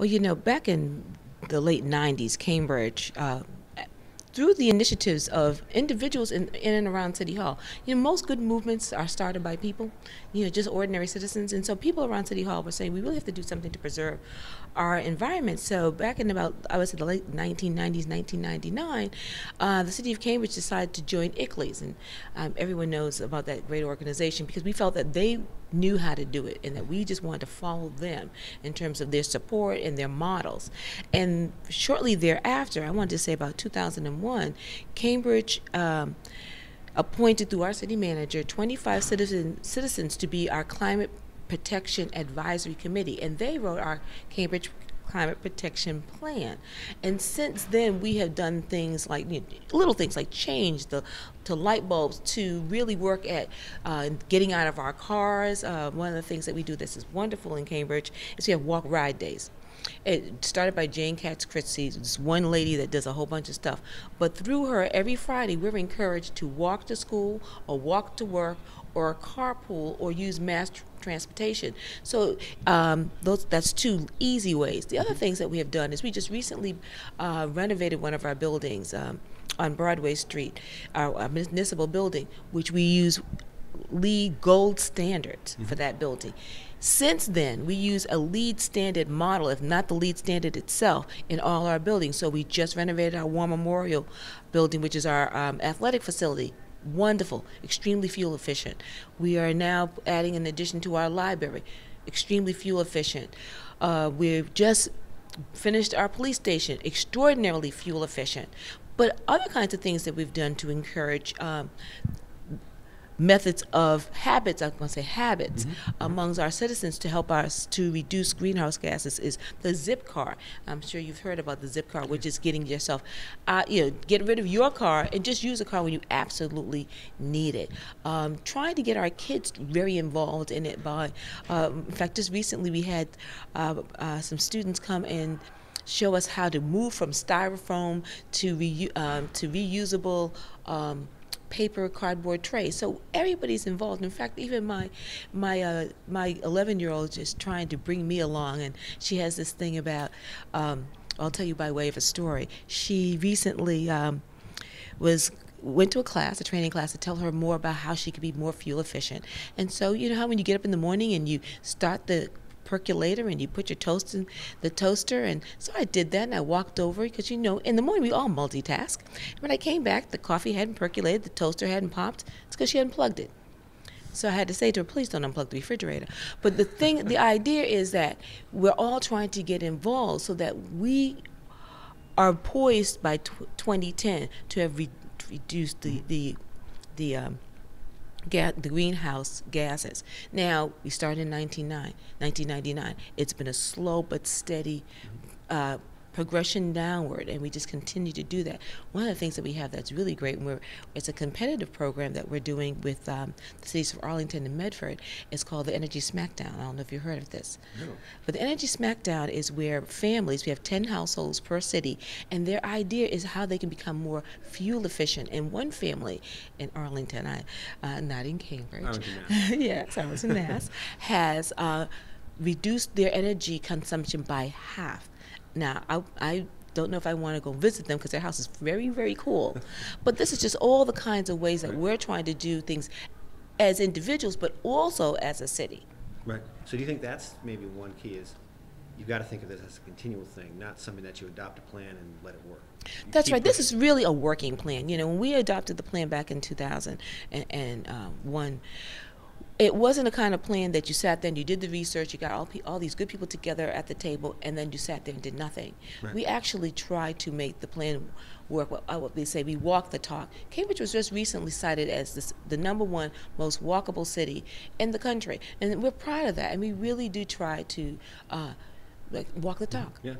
Well, you know, back in the late 90s, Cambridge, uh, through the initiatives of individuals in, in and around City Hall. You know, most good movements are started by people, you know, just ordinary citizens. And so people around City Hall were saying we really have to do something to preserve our environment. So back in about, I was in the late 1990s, 1999, uh, the city of Cambridge decided to join ICLEI. And um, everyone knows about that great organization because we felt that they knew how to do it and that we just wanted to follow them in terms of their support and their models. And shortly thereafter, I wanted to say about 2001, Cambridge um, appointed through our city manager 25 citizen, citizens to be our climate protection advisory committee and they wrote our Cambridge climate protection plan. And since then, we have done things like you know, little things like change the to light bulbs to really work at uh, getting out of our cars. Uh, one of the things that we do this is wonderful in Cambridge is we have walk ride days. It started by Jane Katz Christie, this one lady that does a whole bunch of stuff. But through her, every Friday, we're encouraged to walk to school or walk to work or a carpool or use mass tr- transportation. So um, those that's two easy ways. The other things that we have done is we just recently uh, renovated one of our buildings um, on Broadway Street, our, our, municipal building, which we use LEED gold standards mm-hmm. for that building. Since then, we use a LEED standard model, if not the LEED standard itself, in all our buildings. So we just renovated our War Memorial building, which is our um, athletic facility wonderful, extremely fuel efficient. We are now adding an addition to our library, extremely fuel efficient. Uh, we've just finished our police station, extraordinarily fuel efficient. But other kinds of things that we've done to encourage um, methods of habits, I'm going to say habits, mm-hmm. amongst our citizens to help us to reduce greenhouse gases is the Zipcar. I'm sure you've heard about the Zipcar, which is getting yourself, uh, you know, get rid of your car and just use a car when you absolutely need it. Um, trying to get our kids very involved in it by, uh, in fact, just recently we had uh, uh, some students come and show us how to move from styrofoam to, re- um, to reusable um, paper cardboard trays. So everybody's involved. In fact, even my my uh, my 11 year old is trying to bring me along, and she has this thing about. Um, I'll tell you by way of a story. She recently um, was went to a class, a training class, to tell her more about how she could be more fuel efficient. And so, you know how when you get up in the morning and you start the percolator and you put your toast in the toaster. And so I did that and I walked over because, you know, in the morning we all multitask. When I came back, the coffee hadn't percolated, the toaster hadn't popped. It's because she hadn't plugged it. So I had to say to her, please don't unplug the refrigerator. But the thing, the idea is that we're all trying to get involved so that we are poised by 2010 to have re- reduced the, the, the um, Ga- the greenhouse gases. Now, we started in 1999. It's been a slow but steady uh, progression downward, and we just continue to do that. One of the things that we have that's really great, and we're, it's a competitive program that we're doing with um, the cities of Arlington and Medford. It's called the Energy Smackdown. I don't know if you've heard of this. No. But the Energy Smackdown is where families, we have 10 households per city, and their idea is how they can become more fuel efficient. And one family in Arlington, I, uh, not in Cambridge, yes, I was in Mass, has uh, reduced their energy consumption by half. Now, I, I don't know if I want to go visit them because their house is very, very cool. but this is just all the kinds of ways that we're trying to do things as individuals, but also as a city. Right. So do you think that's maybe one key is you've got to think of this as a continual thing, not something that you adopt a plan and let it work. You That's right. This is really a working plan. You know, when we adopted the plan back in 2001, um, it wasn't a kind of plan that you sat there and you did the research, you got all, all these good people together at the table, and then you sat there and did nothing. Right. We actually tried to make the plan work. What, what they say, we walk the talk. Cambridge was just recently cited as this, the number one most walkable city in the country, and we're proud of that. And we really do try to. Uh, like walk the talk. Yeah,